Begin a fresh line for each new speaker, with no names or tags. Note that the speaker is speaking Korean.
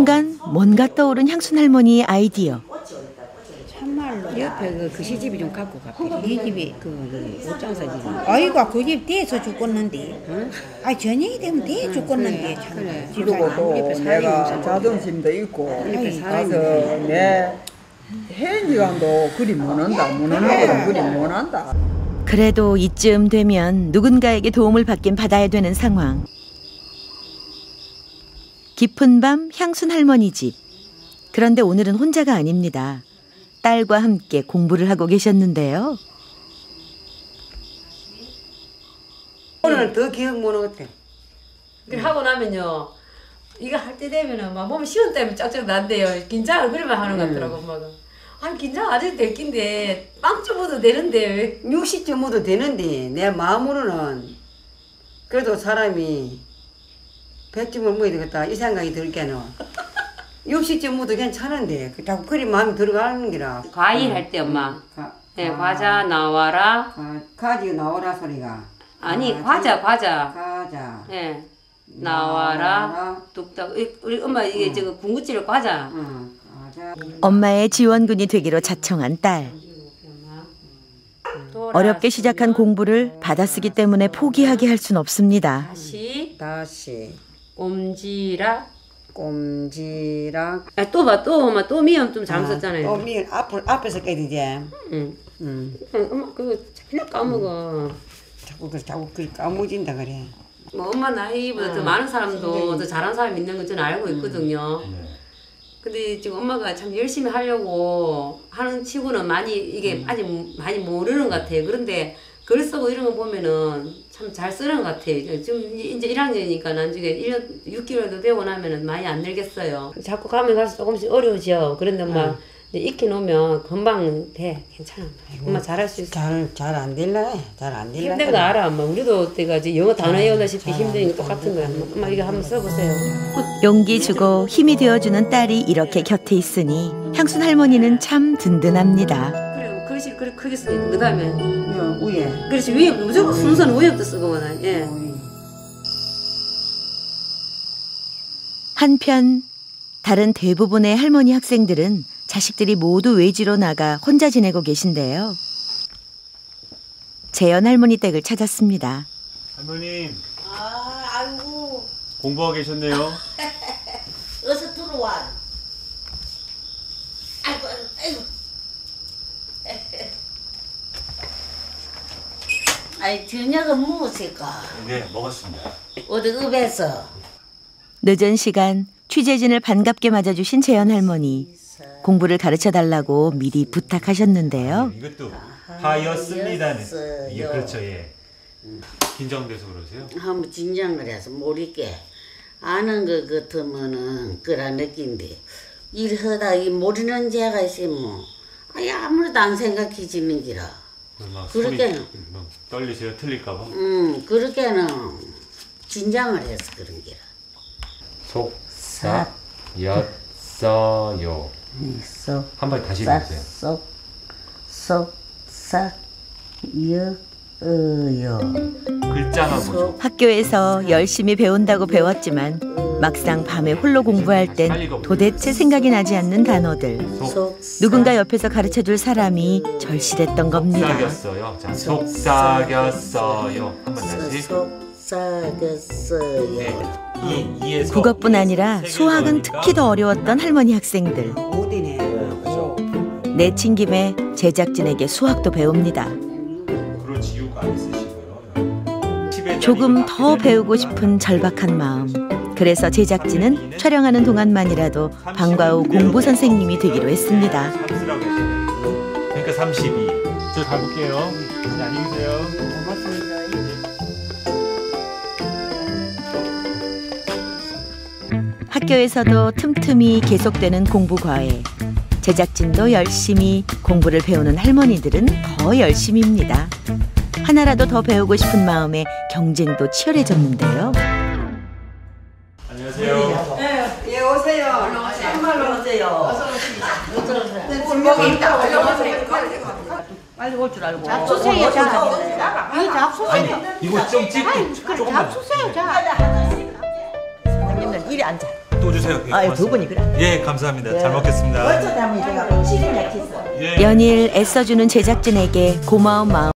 순간 뭔가 떠오른 향순 할머니의 아이디어.
참말로
옆에 그, 그 시집이 좀 갖고 가. 이 집이 그, 그 옷장사 집.
아이고 그 집 대서 죽겠는데 아 저녁이 되면 대 죽겠는데 참
그래.
그리고 또 내가. 자존심도 있고 가서 내 해니감도 그리 못한다 무난하고도 그리 못한다
그래도 이쯤 되면 누군가에게 도움을 받긴 받아야 되는 상황. 깊은 밤 향순 할머니 집. 그런데 오늘은 혼자가 아닙니다. 딸과 함께 공부를 하고 계셨는데요.
오늘 더 기억 못하 같아.
그래 하고 나면요 이거 할 때 되면은 막 몸이 시원 때문에 쫙쫙 난대요 긴장을 그러면 하는 것 같더라고 엄마가 아니 긴장 안 해도 될 낀데 빵 접어도 되는데
60점 모두 되는데 내 마음으로는 그래도 사람이 100점을 먹어야 되겠다. 이 생각이 들게는. 60점 모두 괜찮은데 그 자꾸 그리 마음이 들어가는 기라.
과일 할 때 엄마.
가,
네 과자 나와라.
가, 가지 나오라 소리가.
아니
가지,
과자 과자.
가자.
예 나와라.
나와라.
뚝딱. 이- 우리 엄마 이게 저거 군것질 과자.
응 가자.
엄마의 지원군이 되기로 자청한 딸. 어렵게 시작한 공부를 받아쓰기 때문에 포기하게 할 순 없습니다.
다시.
다시
꼼지락
꼼지락
아, 또 봐 또 엄마 또 미음 좀 잘못
또
썼잖아요.
미 앞을 앞에서 깨야 되지?
응.
응.
응, 엄마 그거 맨날 까먹어.
자꾸 그 자꾸 그 까무진다 그래.
뭐 엄마 나이보다 더 많은 사람도 더 잘하는 사람이 있는 건 저는 알고 있거든요. 근데 지금 엄마가 참 열심히 하려고 하는 치고는 많이 이게 아직 많이 모르는 것 같아요. 그런데 글 쓰고 이런 거 보면은 참 잘 쓰는 것 같아요. 지금 이제 1학년이니까 나중에 1년 6개월도 되고 나면은 많이 안 늘겠어요. 자꾸 가면 갈수록 조금씩 어려워져. 그런데 엄마 이제 익혀 놓으면 금방 돼. 괜찮아. 엄마 잘할 수 있어.
잘잘 안 될라 잘 안 될라
힘든 거 알아, 엄마. 우리도 때가 이제 영어 단어 외우다시피 힘든 거 똑같은 거야. 엄마 이거 한번 써보세요.
용기 주고 힘이 되어주는 딸이 이렇게 곁에 있으니 향순 할머니는 참 든든합니다.
그래 크게 쓰니까 그 다음에
요 위에
글씨 위에 무조건 순서는 위에부터 쓰거든. 예.
한편 다른 대부분의 할머니 학생들은 자식들이 모두 외지로 나가 혼자 지내고 계신데요. 재현 할머니 댁을 찾았습니다.
할머님
아, 아이고,
공부하고 계셨네요.
어서 들어와. 아이고, 아이고. 아이, 저녁은 무엇일까?
네 먹었습니다.
어디 읍에서?
늦은 시간 취재진을 반갑게 맞아주신 재현 할머니. 공부를 가르쳐 달라고 미리 부탁하셨는데요.
이것도 하였습니다는. 이게 그렇죠 예. 긴장돼서 그러세요?
한번 진정을 해서 모르게 아는 것 같으면은 그라 느낀데 일하다 이 모르는 자가 있으면 아예 아무래도 안 생각해지는 기라.
막
그렇게.
막 떨리세요? 틀릴까봐?
음, 그렇게는 진정을 해서 그런 기라.
속삭 였어요.
쏙,
한번 다시
싹,
해보세요.
쏙, 쏙, 싹, 여, 어요.
글자만 보죠.
학교에서 열심히 배운다고 배웠지만 막상 밤에 홀로 공부할 땐 도대체 생각이 나지 않는 단어들.
속,
누군가 옆에서 가르쳐 줄 사람이 절실했던 겁니다.
속삭였어요. 자, 속삭였어요. 한번 다시.
속, 싹었어요.
네.
국어뿐 아니라 수학은 특히 더 어려웠던 할머니 학생들.
어디네
그렇죠.
내친 김에 제작진에게 수학도 배웁니다. 조금 더 배우고 싶은 절박한 마음. 그래서 제작진은 촬영하는 동안만이라도 방과 후 공부 선생님이 되기로 했습니다.
그러니까 32. 저 가볼게요. 네, 안녕히 계세요.
학교에서도 틈틈이 계속되는 공부 과외. 제작진도 열심히 공부를 배우는 할머니들은 더 열심입니다. 하나라도 더 배우고 싶은 마음에 경쟁도 치열해졌는데요.
빨리 올 줄 알고
잡수세요, 자. 이거 잡수세요.
이거 좀 찍고 조금만.
잡수세요 자 사장님들 이리 앉아
또 주세요. 예,
아유 두. 분이 그래.
예, 감사합니다. 잘
예.
먹겠습니다.
음식을 맥혔어.
예.
연일 애써주는 제작진에게 고마운 마음.